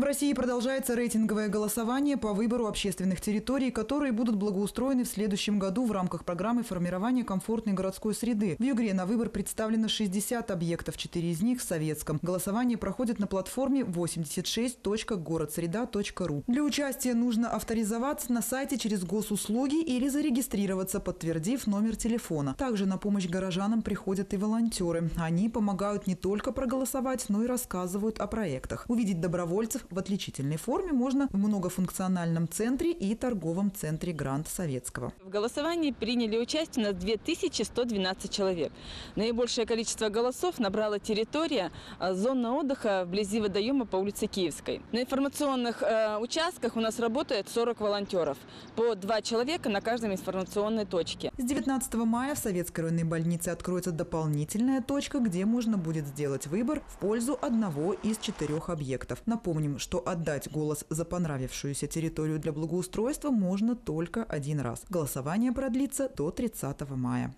В России продолжается рейтинговое голосование по выбору общественных территорий, которые будут благоустроены в следующем году в рамках программы формирования комфортной городской среды. В Югре на выбор представлено 60 объектов, 4 из них в советском. Голосование проходит на платформе 86.городсреда.ру. Для участия нужно авторизоваться на сайте через госуслуги или зарегистрироваться, подтвердив номер телефона. Также на помощь горожанам приходят и волонтеры. Они помогают не только проголосовать, но и рассказывают о проектах. Увидеть добровольцев в отличительной форме можно в многофункциональном центре и торговом центре Грант Советского. В голосовании приняли участие у нас 2112 человек. Наибольшее количество голосов набрала территория а, зона отдыха вблизи водоема по улице Киевской. На информационных э, участках у нас работает 40 волонтеров. По два человека на каждом информационной точке. С 19 мая в Советской районной больнице откроется дополнительная точка, где можно будет сделать выбор в пользу одного из четырех объектов. Напомним, что отдать голос за понравившуюся территорию для благоустройства можно только один раз. Голосование продлится до 30 мая.